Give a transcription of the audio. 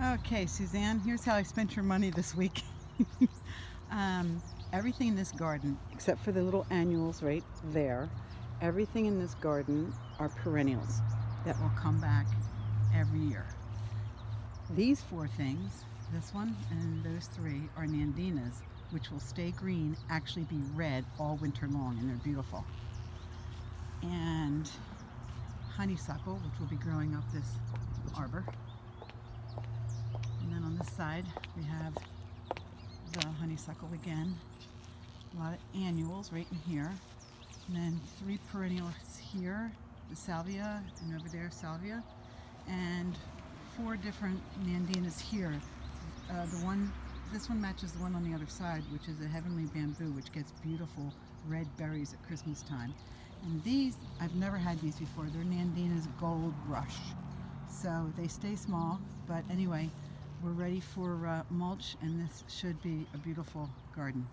Okay, Suzanne, here's how I spent your money this week. um, everything in this garden, except for the little annuals right there, everything in this garden are perennials that will come back every year. These four things, this one and those three, are nandinas, which will stay green, actually be red all winter long, and they're beautiful. And honeysuckle, which will be growing up this arbor side we have the honeysuckle again. A lot of annuals right in here. And then three perennials here, the salvia, and over there salvia. And four different nandinas here. Uh, the one, this one matches the one on the other side, which is a heavenly bamboo, which gets beautiful red berries at Christmas time. And these, I've never had these before. They're Nandina's Gold Rush. So they stay small, but anyway, we're ready for uh, mulch and this should be a beautiful garden.